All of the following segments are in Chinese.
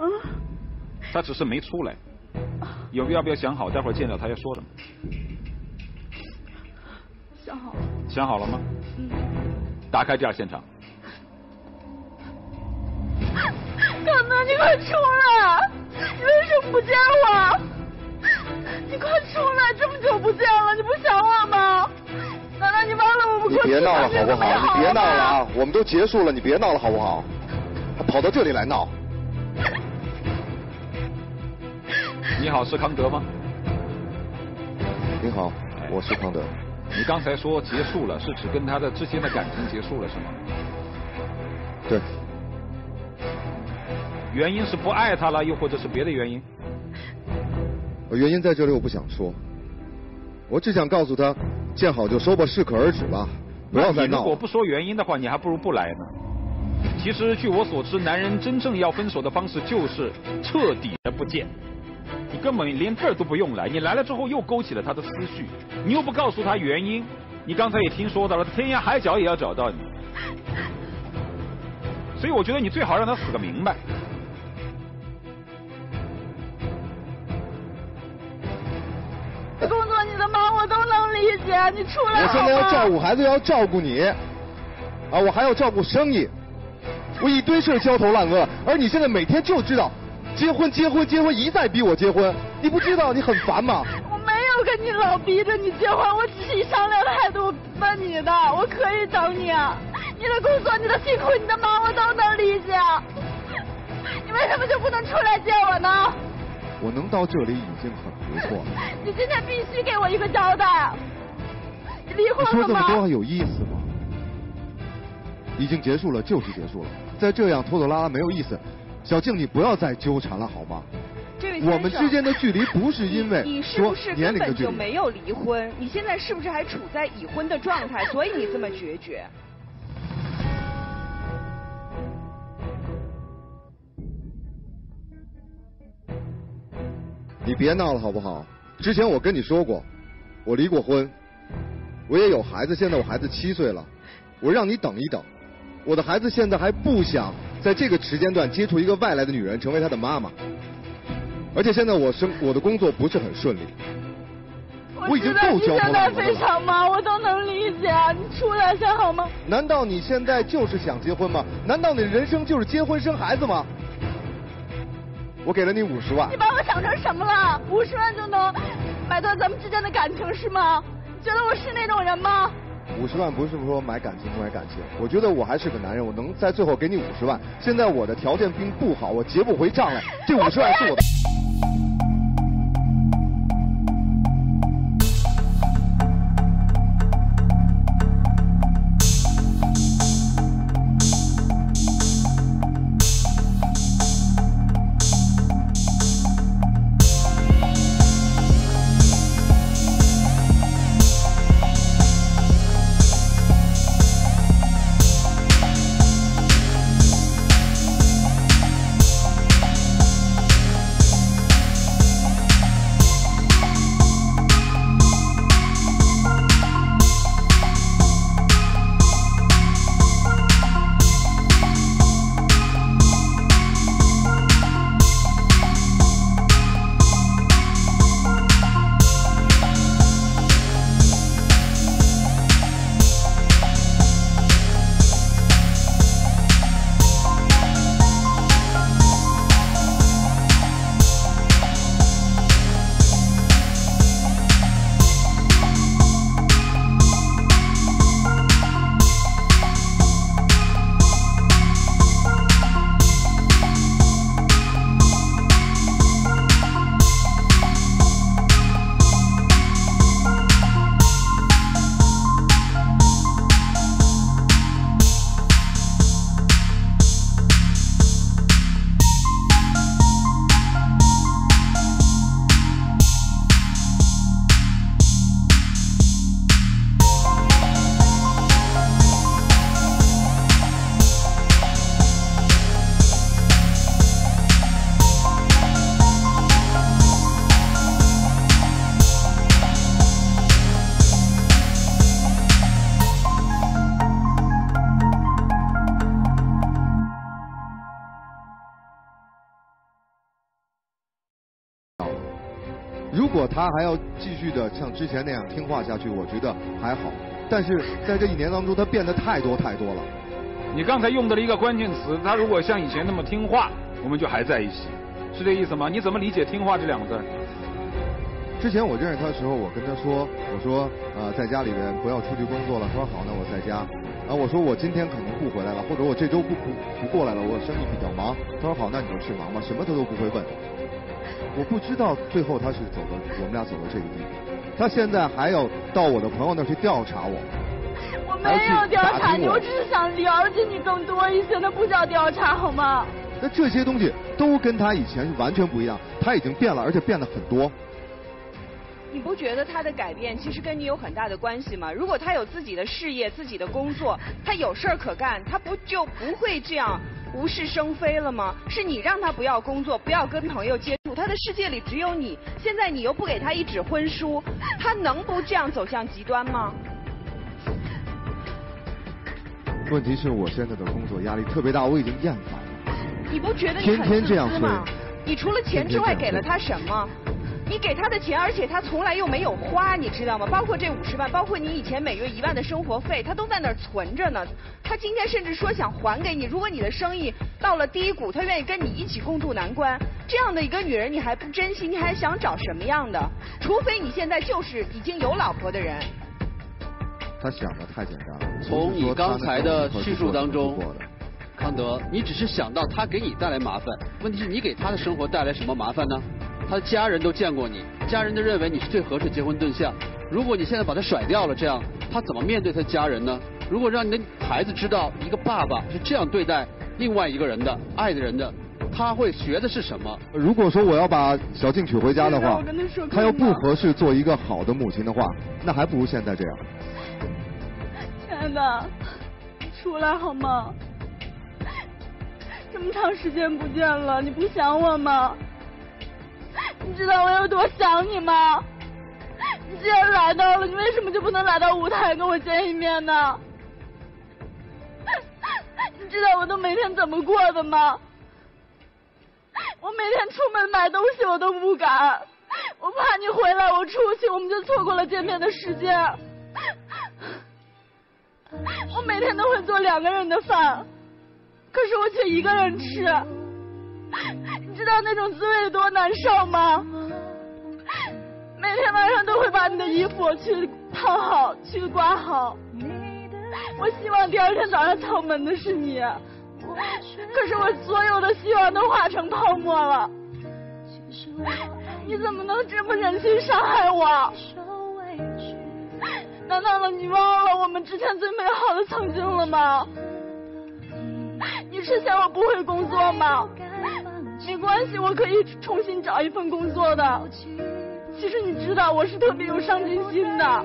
嗯。他只是没出来。有要不要想好？待会儿见到他要说什么。想好了。想好了吗？嗯。打开第二现场。康德，你快出来！你为什么不见我？你快出来！这么久不见了，你不想我吗？难道你忘了我们过去你别闹了好不好？你别闹了啊！啊！我们都结束了，你别闹了好不好？还跑到这里来闹。你好，是康德吗？您好，我是康德。你刚才说结束了，是指跟他的之间的感情结束了是吗？对。原因是不爱他了，又或者是别的原因？原因在这里我不想说，我只想告诉他，见好就收吧，适可而止吧，不要再闹。你如果不说原因的话，你还不如不来呢。其实据我所知，男人真正要分手的方式就是彻底的不见。你根本连这儿都不用来，你来了之后又勾起了他的思绪，你又不告诉他原因，你刚才也听说到了，天涯海角也要找到你，所以我觉得你最好让他死个明白。工作你的忙我都能理解，你出来我现在要照顾孩子，要照顾你，啊，我还要照顾生意，我一堆事焦头烂额，而你现在每天就知道。结婚，结婚，结婚，一再逼我结婚，你不知道你很烦吗？我没有跟你老逼着你结婚，我只是以商量态度问你的，我可以等你。你的工作，你的辛苦，你的忙，我都能理解。你为什么就不能出来见我呢？我能到这里已经很不错了。你今天必须给我一个交代。你离婚了吗？说这么多还有意思吗？已经结束了就是结束了，再这样拖拖拉拉没有意思。小静，你不要再纠缠了好吗？这位我们之间的距离不是因为说年龄的距离。你是不是根本就没有离婚？你现在是不是还处在已婚的状态？所以你这么决绝？你别闹了好不好？之前我跟你说过，我离过婚，我也有孩子，现在我孩子七岁了，我让你等一等，我的孩子现在还不想。在这个时间段接触一个外来的女人，成为她的妈妈，而且现在我生我的工作不是很顺利，我已经够焦头烂额了。非常忙，我都能理解。你出来下好吗？难道你现在就是想结婚吗？难道你的人生就是结婚生孩子吗？我给了你五十万。你把我想成什么了？五十万就能买断咱们之间的感情是吗？你觉得我是那种人吗？五十万不是说买感情不买感情，我觉得我还是个男人，我能在最后给你五十万。现在我的条件并不好，我结不回账来，这五十万是我的。他还要继续的像之前那样听话下去，我觉得还好。但是在这一年当中，他变得太多太多了。你刚才用的了一个关键词，他如果像以前那么听话，我们就还在一起，是这意思吗？你怎么理解“听话”这两个字？之前我认识他的时候，我跟他说，我说呃在家里边不要出去工作了。他说好，那我在家。然后我说我今天可能不回来了，或者我这周不不不过来了，我生意比较忙。他说好，那你就去忙吧，什么他都不会问。我不知道最后他是走到我们俩走到这个地步。他现在还要到我的朋友那去调查我。我没有调查你，我只是想了解你更多一些，那不叫调查好吗？那这些东西都跟他以前是完全不一样，他已经变了，而且变得很多。你不觉得他的改变其实跟你有很大的关系吗？如果他有自己的事业、自己的工作，他有事儿可干，他不就不会这样无事生非了吗？是你让他不要工作，不要跟朋友接触，他的世界里只有你。现在你又不给他一纸婚书，他能不这样走向极端吗？问题是我现在的工作压力特别大，我已经厌烦了。你不觉得你很自私吗？你除了钱之外给了他什么？你给他的钱，而且他从来又没有花，你知道吗？包括这五十万，包括你以前每月一万的生活费，他都在那儿存着呢。他今天甚至说想还给你。如果你的生意到了低谷，他愿意跟你一起共度难关。这样的一个女人，你还不珍惜，你还想找什么样的？除非你现在就是已经有老婆的人。他想的太简单了。从你刚才的叙述当中，康德，你只是想到他给你带来麻烦，问题是你给他的生活带来什么麻烦呢？他的家人都见过你，家人都认为你是最合适结婚对象。如果你现在把他甩掉了，这样他怎么面对他家人呢？如果让你的孩子知道一个爸爸是这样对待另外一个人的爱的人的，他会学的是什么？如果说我要把小静娶回家的话，他要不合适做一个好的母亲的话，那还不如现在这样。亲爱的，出来好吗？这么长时间不见了，你不想我吗？知道我有多想你吗？你既然来到了，你为什么就不能来到舞台跟我见一面呢？你知道我都每天怎么过的吗？我每天出门买东西我都不敢，我怕你回来，我出去我们就错过了见面的时间。我每天都会做两个人的饭，可是我却一个人吃。知道那种滋味有多难受吗？每天晚上都会把你的衣服去烫好，去挂好。我希望第二天早上敲门的是你，可是我所有的希望都化成泡沫了。你怎么能这么忍心伤害我？难道你忘了我们之前最美好的曾经了吗？你是想我不会工作吗？没关系，我可以重新找一份工作的。其实你知道，我是特别有上进心的。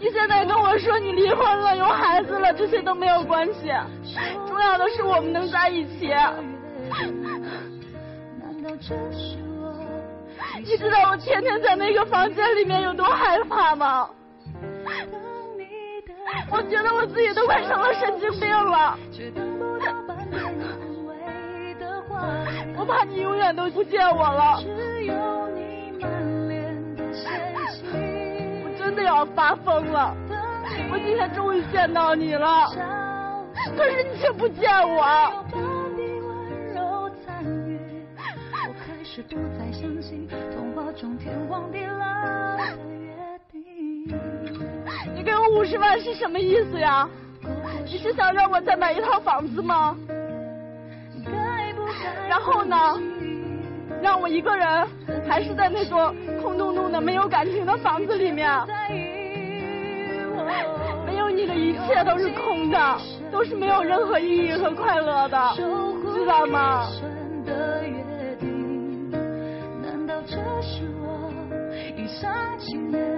你现在跟我说你离婚了，有孩子了，这些都没有关系。重要的是我们能在一起。你知道我天天在那个房间里面有多害怕吗？我觉得我自己都快成了神经病了。怕你永远都不见我了。我真的要发疯了。我今天终于见到你了，可是你却不见我。你给我五十万是什么意思呀？你是想让我再买一套房子吗？然后呢？让我一个人，还是在那座空洞洞的、没有感情的房子里面？没有你的一切都是空的，都是没有任何意义和快乐的，知道吗？难道这是我一厢情愿？